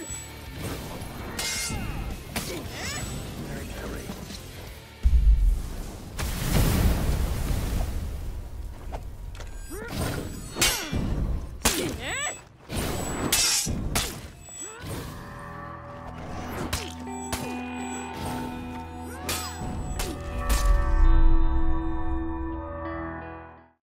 あ!